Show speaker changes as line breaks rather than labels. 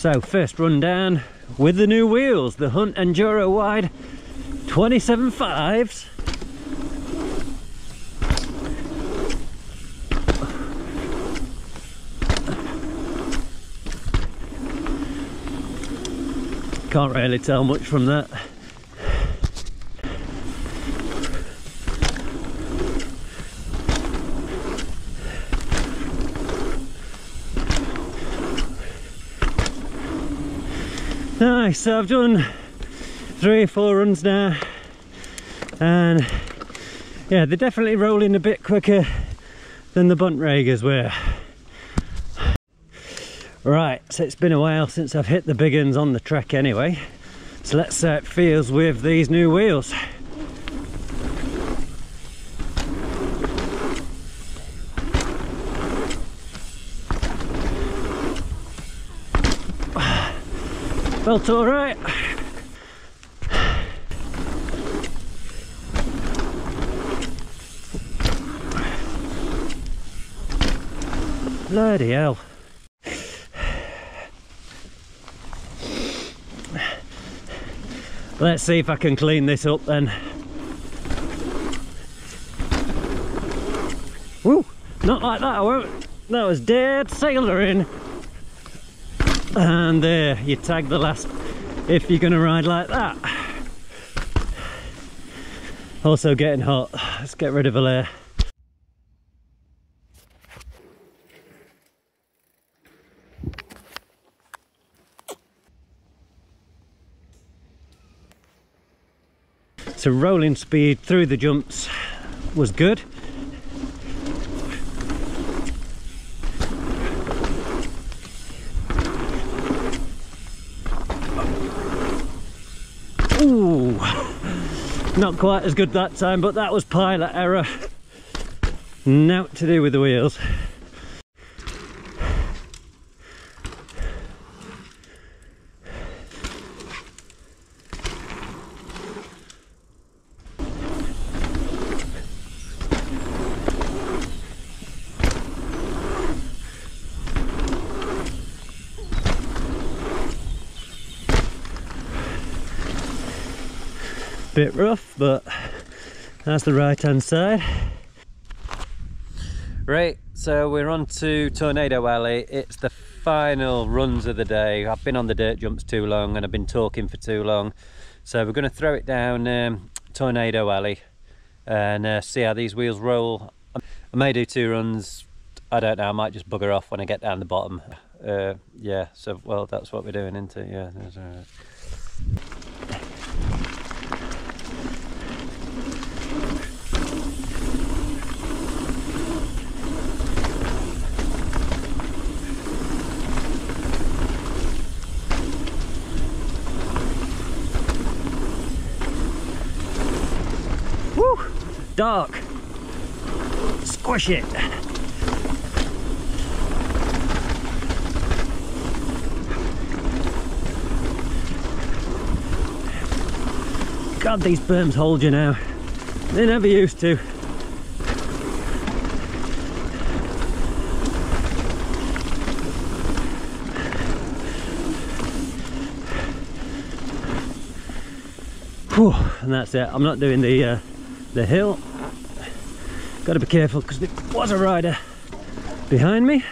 So first run down with the new wheels, the Hunt Enduro Wide 27 fives. Can't really tell much from that. Nice, so I've done three or four runs now and yeah they're definitely rolling a bit quicker than the Bontragers were. Right, so it's been a while since I've hit the big uns on the track anyway so let's see how it feels with these new wheels. Felt alright. Bloody hell. Let's see if I can clean this up then. Woo! Not like that, I won't. That was dead sailoring. And there, you tag the last if you're to ride like that. Also getting hot. Let's get rid of a layer. So rolling speed through the jumps was good. Not quite as good that time, but that was pilot error. Nothing to do with the wheels. Bit rough but that's the right hand side. Right so we're on to tornado alley. It's the final runs of the day. I've been on the dirt jumps too long and i've been talking for too long. So we're going to throw it down um, tornado alley and uh, see how these wheels roll. I may do two runs. I don't know i might just bugger off when i get down the bottom. Uh, yeah so well that's what we're doing into yeah dark. Squish it. God, these berms hold you now. They never used to. Whew, and that's it. I'm not doing the uh, the hill Got to be careful because there was a rider behind me.